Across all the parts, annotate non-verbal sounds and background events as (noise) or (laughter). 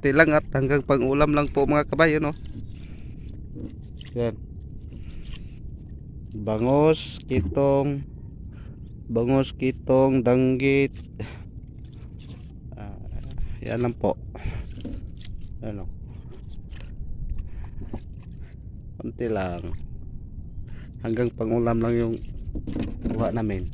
kunti lang at hanggang pang ulam lang po mga kabayo no. Yan. Bangos, kitong, bangos, kitong, danggit. Ah, yan lang po. Ano. Kunti lang. Hanggang pang ulam lang yung kuha namin.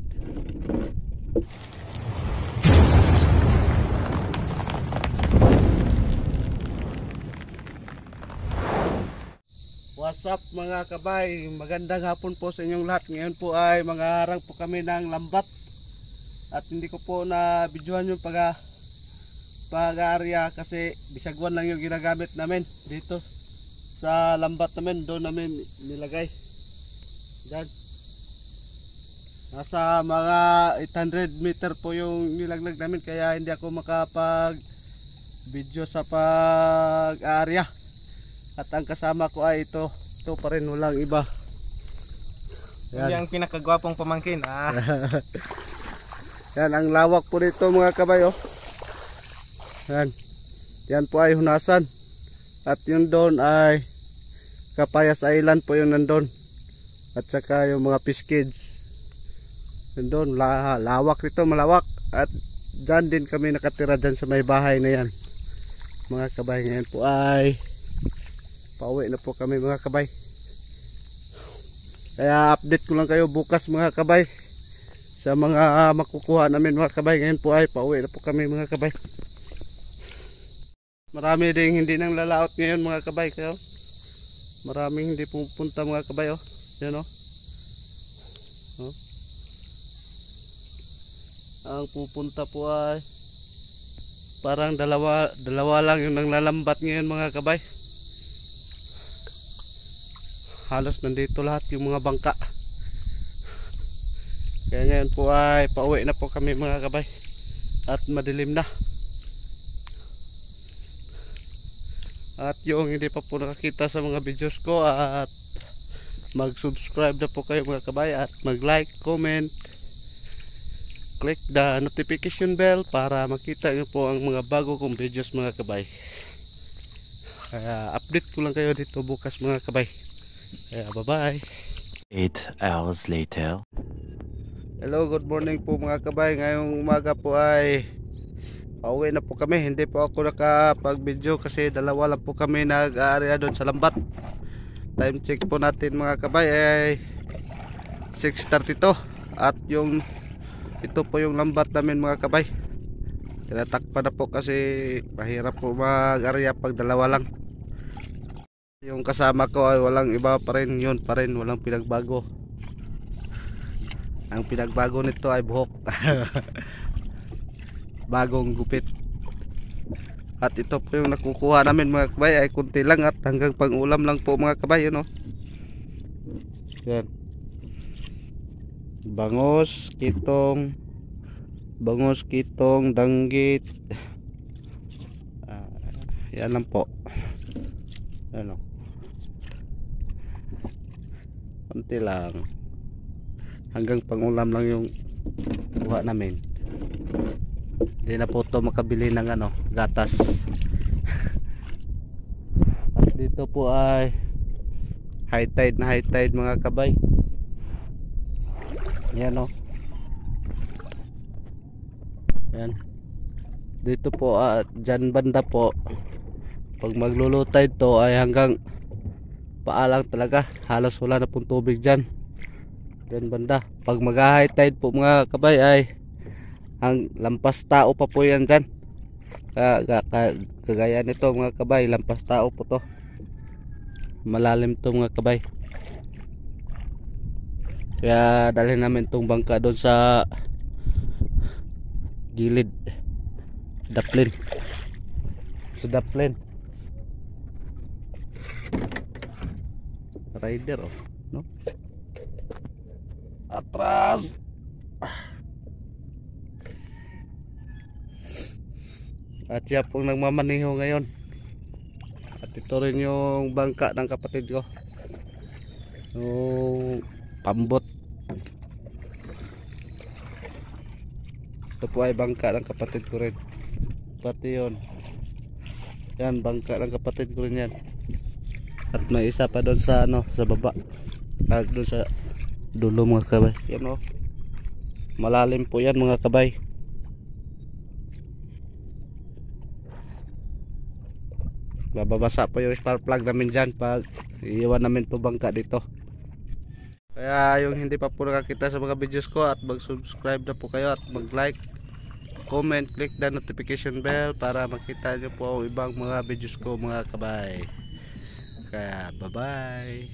What's up mga kabay? Magandang hapon po sa inyong lahat. Ngayon po ay mangaharang po kami ng lambat. At hindi ko po na videohan yung pag pag-area kasi bisagwan lang yung ginagamit namin dito sa lambat namin. Doon namin nilagay. Diyan. Nasa mga 800 meter po yung nilaglag namin kaya hindi ako makapag video sa pag-area. At ang kasama ko ay ito. Ito pa rin walang iba. Hindi ang pinakagwapong pamangkin. Ah, (laughs) Yan ang lawak po nito mga kabayo. Yan. Yan po ay hunasan. At yung doon ay Kapayas Island po yung nandun. At saka yung mga fish kids. Doon, la lawak nito, malawak. At dyan din kami nakatira dyan sa may bahay na yan. Mga kabay ngayon po ay pauwi na po kami mga kabay. Kaya update ko lang kayo bukas mga kabay sa mga ah, makukuha namin mga kabay. Ngayon po ay pauwi na po kami mga kabay. Marami ding hindi nang lalaot ngayon mga kabay kayo. Maraming hindi pupunta mga kabay oh. Yan oh, oh. ang pupunta po ay parang dalawa dalawa lang yung nanglalambat ngayon mga kabay halos nandito lahat yung mga bangka. Kaya ngayon po ay pauwi na po kami mga kabay. At madilim na. At yung hindi pa po nakakita sa mga videos ko at mag subscribe na po kayo mga kabay. At mag like, comment. Click the notification bell para makita nyo po ang mga bago kong videos mga kabay. Kaya update ko lang kayo dito bukas mga kabay kaya bye bye Eight hours later. Hello, good morning po mga kabay. Ngayong umaga po ay pauwi na po kami. Hindi po ako nakapag-video kasi dalawa lang po kami nag-area doon sa lambat. Time check po natin mga kabay ay 6.32 at yung ito po yung lambat namin mga kabay. Tinatakpan na po kasi mahirap po mag-area pag dalawa lang. Yung kasama ko ay walang iba pa rin yun pa rin walang pinagbago. Ang pinagbago nito ay buhok. (laughs) Bagong gupit. At ito po yung nakukuha namin mga kabay ay kunti lang at hanggang pang ulam lang po mga kabay yun oh. Yan. Bangos, kitong, bangos, kitong, danggit. Ah, yan lang po. Ano? Kunti lang. Hanggang pangulam lang yung kuha namin. Hindi na po ito makabili ng ano gatas. (laughs) At dito po ay high tide na high tide mga kabay. Yan o yan dito po at dyan banda po. Pag maglulutay to ay hanggang paalang talaga halos wala na pong tubig dyan Diyan banda. Pag mag high tide po mga kabay ay ang lampas tao pa po yan dyan. Ka, ka, ka, kagaya nito mga kabay, lampas tao po to. Malalim to mga kabay. Kaya dalhin namin tong bangka doon sa gilid. Daplin. Sa daplin. Rider oh, no? Atras. At siya pong nagmamaniho ngayon. At ito rin yung bangka ng kapatid ko. Yung pambot. Ito po ay bangka ng kapatid ko rin. Pati yun. Yan, bangka ng kapatid ko rin yan. At may isa pa doon sa ano, sa baba. At doon sa dulo mga kabay. Yan oh. Malalim po yan mga kabay. Bababasa po yung spark plug namin dyan pag iiwan namin to bangka dito. Kaya yung hindi pa po nakakita sa mga videos ko at mag-subscribe na po kayo at mag-like, comment, click the notification bell para makita nyo po ang ibang mga videos ko mga kabay. Bye-bye.